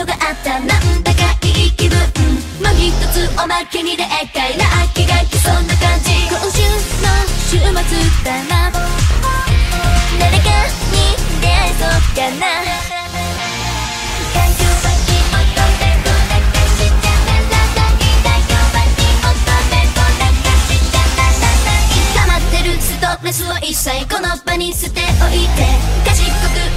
ことがあったなんだかいい気分もう一つおまけにでっかいラッキーが来そうな感じ今週の週末だな誰かに出会えそうかな溜まってるストレスを一切この場に捨ておいて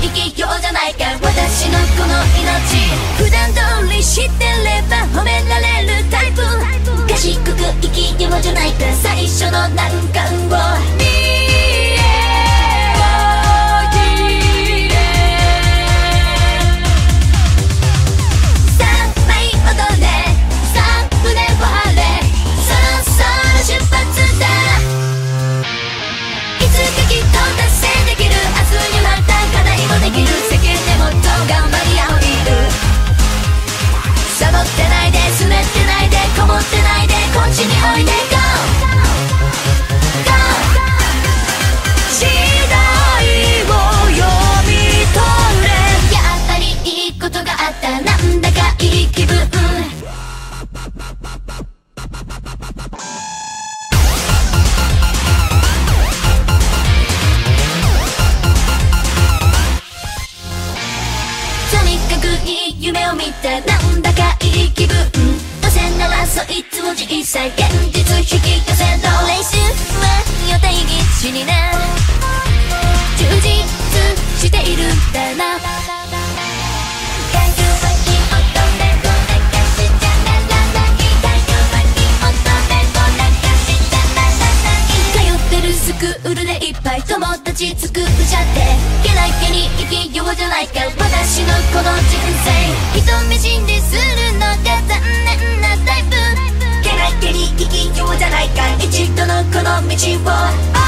生きようじゃないか私のこの命普段通り知ってれば褒められるタイプ賢く生きようじゃないか最初の難関をにおいで GO! GO! 時代を読み取れやっぱりいいことがあったなんだかいい気分とにかくいい夢を見た達作っちゃってけなげに生きようじゃないか私のこの人生人見知りするのが残念なタイプけなげに生きようじゃないか。一度のこの道を。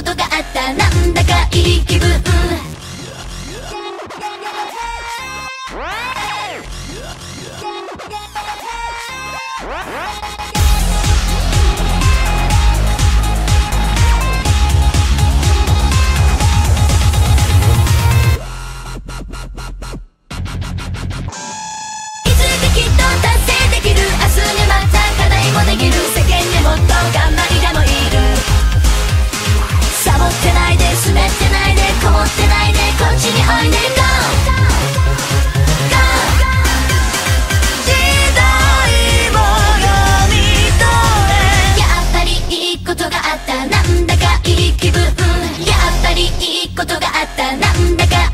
いつかきっと達成できる。明日にまた課題もできる。世間にもっと頑張まりいいことがあった。なんだか